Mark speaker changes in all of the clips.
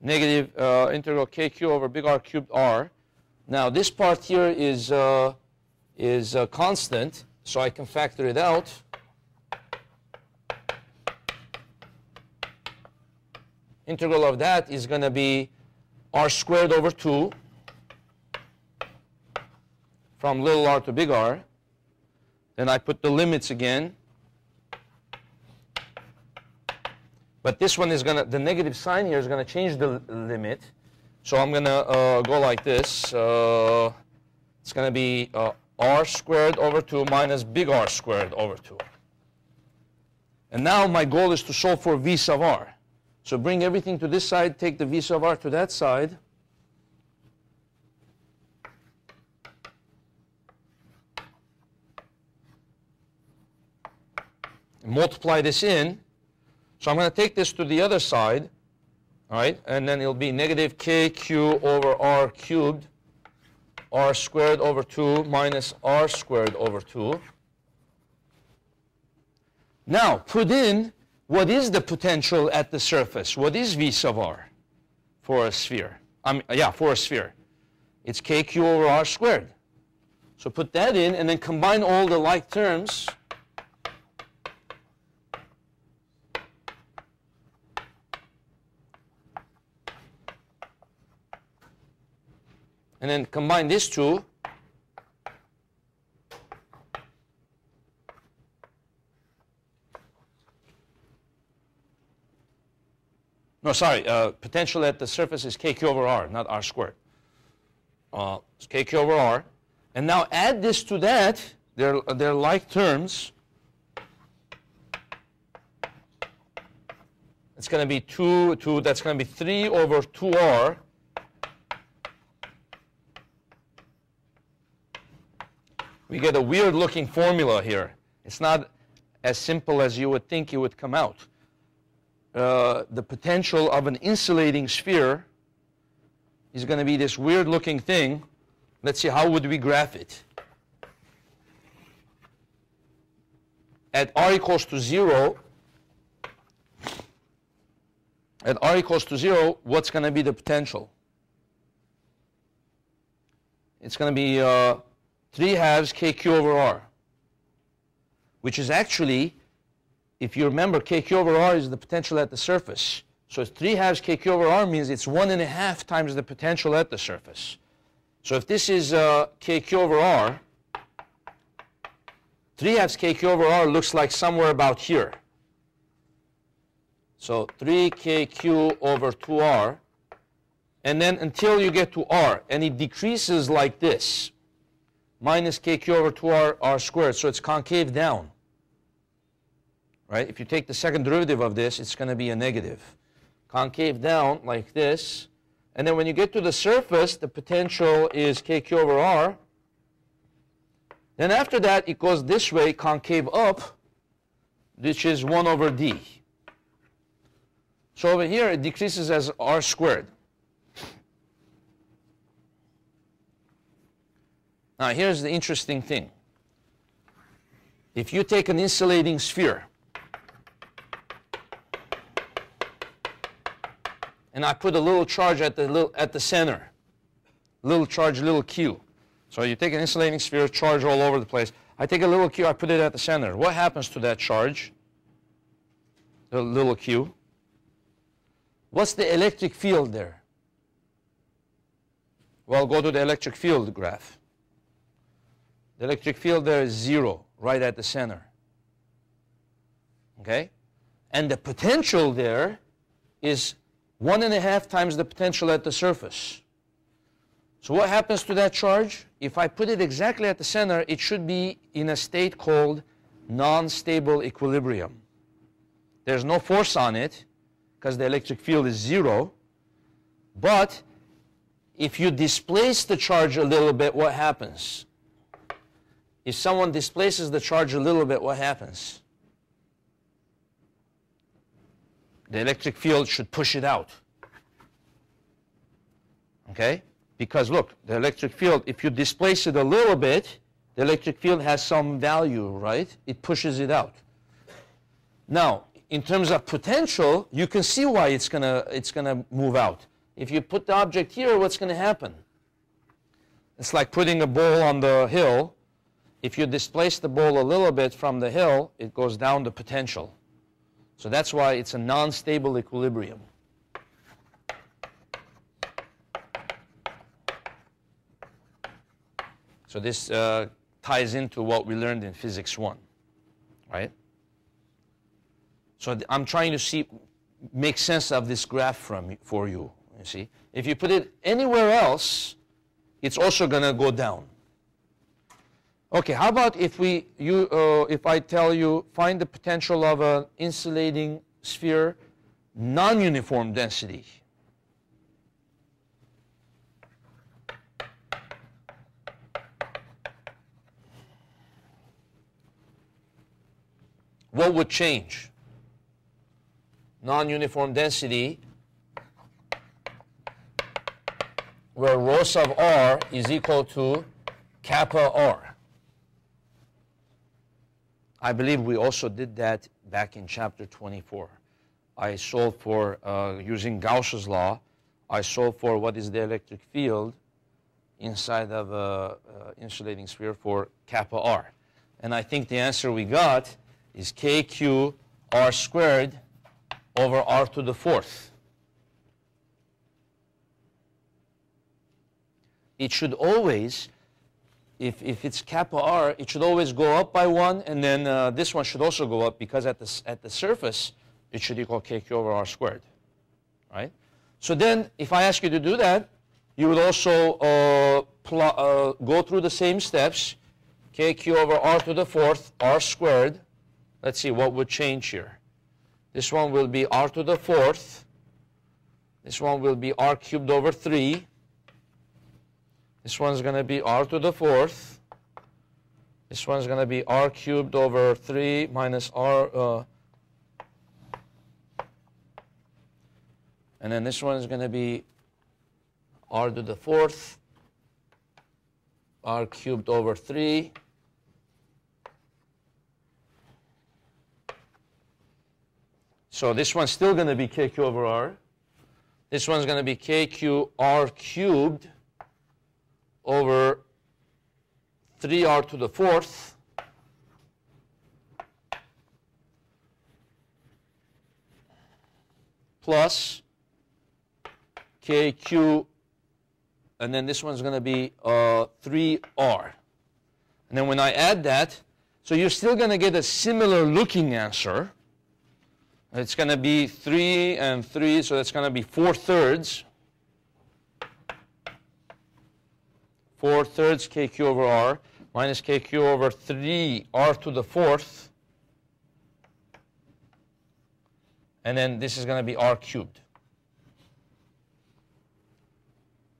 Speaker 1: negative uh, integral kq over big R cubed r. Now this part here is, uh, is uh, constant, so I can factor it out. Integral of that is going to be r squared over 2 from little r to big R. Then I put the limits again. But this one is going to, the negative sign here is going to change the limit. So I'm going to uh, go like this. Uh, it's going to be uh, r squared over 2 minus big R squared over 2. And now my goal is to solve for v sub r. So bring everything to this side, take the v sub r to that side. multiply this in. So I'm going to take this to the other side, all right, and then it'll be negative kq over r cubed, r squared over 2 minus r squared over 2. Now, put in what is the potential at the surface? What is V sub r for a sphere? I mean, yeah, for a sphere. It's kq over r squared. So put that in and then combine all the like terms. And then combine these two. No, sorry, uh, potential at the surface is kq over r, not r squared. Uh, kq over r. And now add this to that, they're, they're like terms. It's going to be 2, 2, that's going to be 3 over 2r we get a weird looking formula here. It's not as simple as you would think it would come out. Uh, the potential of an insulating sphere is going to be this weird looking thing. Let's see, how would we graph it? At r equals to 0, at r equals to 0, what's going to be the potential? It's going to be uh, 3 halves kq over r, which is actually, if you remember, kq over r is the potential at the surface. So 3 halves kq over r means it's 1 and a half times the potential at the surface. So if this is uh, kq over r, 3 halves kq over r looks like somewhere about here. So 3kq over 2r, and then until you get to r, and it decreases like this minus kq over 2r r squared. So it's concave down. Right? If you take the second derivative of this, it's going to be a negative. Concave down like this. And then when you get to the surface, the potential is kq over r. Then after that, it goes this way, concave up, which is 1 over d. So over here, it decreases as r squared. Now, here's the interesting thing. If you take an insulating sphere, and I put a little charge at the, little, at the center, little charge, little q. So you take an insulating sphere, charge all over the place. I take a little q, I put it at the center. What happens to that charge? The little q. What's the electric field there? Well, go to the electric field graph. The electric field there is zero, right at the center. Okay? And the potential there is one and a half times the potential at the surface. So what happens to that charge? If I put it exactly at the center, it should be in a state called non-stable equilibrium. There's no force on it because the electric field is zero. But if you displace the charge a little bit, what happens? If someone displaces the charge a little bit, what happens? The electric field should push it out. Okay? Because look, the electric field, if you displace it a little bit, the electric field has some value, right? It pushes it out. Now, in terms of potential, you can see why it's gonna it's gonna move out. If you put the object here, what's gonna happen? It's like putting a ball on the hill. If you displace the ball a little bit from the hill, it goes down the potential. So that's why it's a non-stable equilibrium. So this uh, ties into what we learned in Physics 1, right? So I'm trying to see, make sense of this graph from, for you, you see. If you put it anywhere else, it's also going to go down. Okay, how about if, we, you, uh, if I tell you find the potential of an insulating sphere non-uniform density? what would change? Non-uniform density where rho sub r is equal to kappa r. I believe we also did that back in chapter 24. I solved for, uh, using Gauss's law, I solved for what is the electric field inside of an insulating sphere for kappa r. And I think the answer we got is kq r squared over r to the fourth. It should always, if, if it's kappa r, it should always go up by 1, and then uh, this one should also go up because at the, at the surface, it should equal kq over r squared, right? So then, if I ask you to do that, you would also uh, uh, go through the same steps, kq over r to the fourth, r squared, Let's see what would change here. This one will be r to the fourth. This one will be r cubed over 3. This one's going to be r to the fourth. This one's going to be r cubed over 3 minus r. Uh, and then this one is going to be r to the fourth, r cubed over 3 So this one's still going to be kq over r. This one's going to be kq r cubed over 3r to the fourth. plus kq, and then this one's going to be uh, 3r. And then when I add that, so you're still going to get a similar looking answer, it's going to be 3 and 3, so that's going to be 4 thirds. 4 thirds kq over r minus kq over 3 r to the fourth. And then this is going to be r cubed.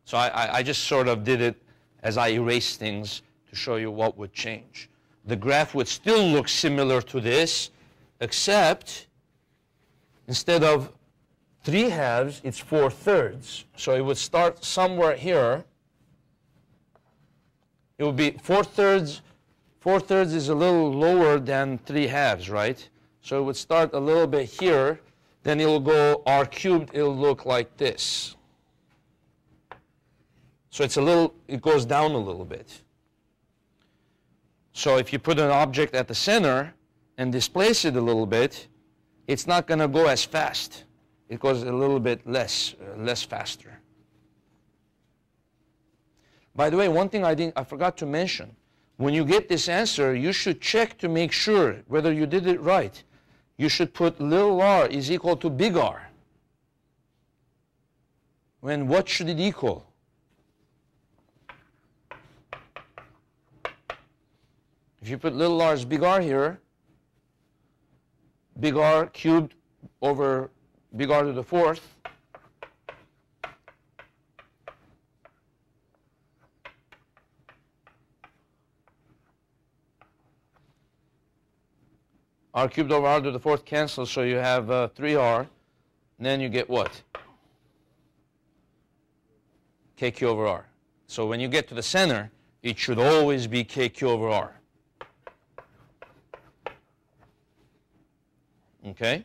Speaker 1: So I, I, just sort of did it as I erased things to show you what would change. The graph would still look similar to this, except Instead of three halves, it's four thirds. So it would start somewhere here. It would be four thirds. Four thirds is a little lower than three halves, right? So it would start a little bit here. Then it'll go r cubed. It'll look like this. So it's a little, it goes down a little bit. So if you put an object at the center and displace it a little bit, it's not going to go as fast. It goes a little bit less, uh, less faster. By the way, one thing I, didn't, I forgot to mention. When you get this answer, you should check to make sure whether you did it right. You should put little r is equal to big R. When what should it equal? If you put little r is big R here, big R cubed over big R to the fourth. R cubed over R to the fourth cancels, so you have uh, 3R. And then you get what? KQ over R. So when you get to the center, it should always be KQ over R. Okay?